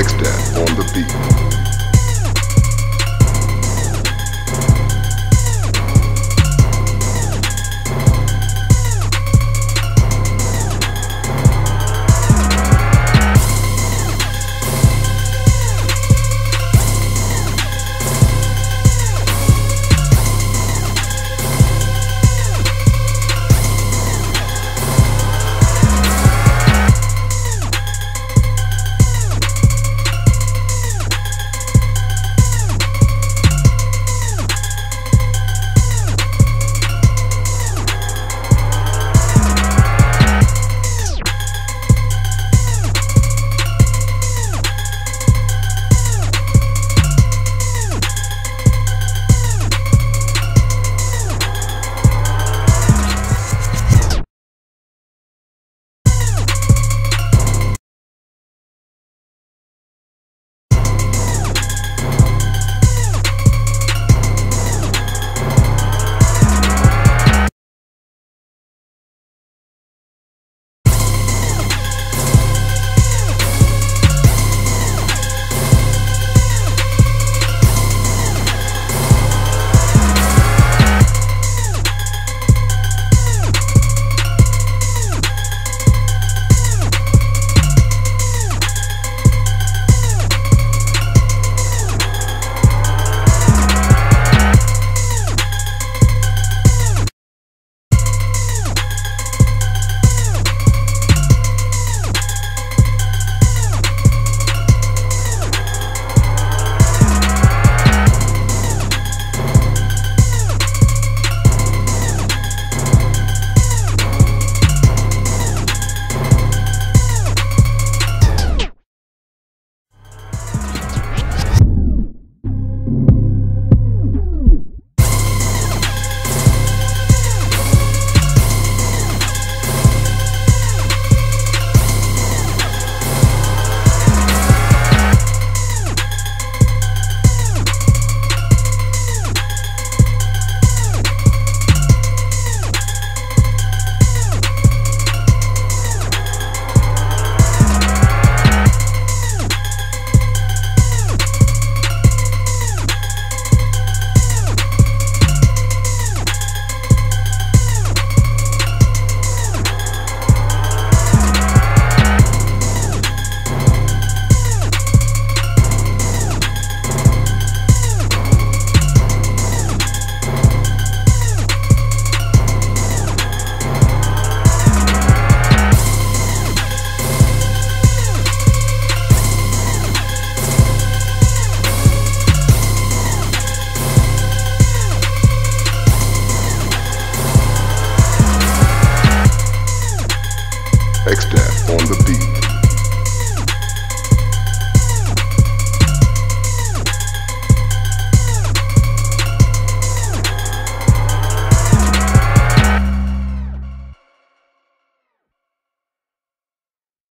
On the beat.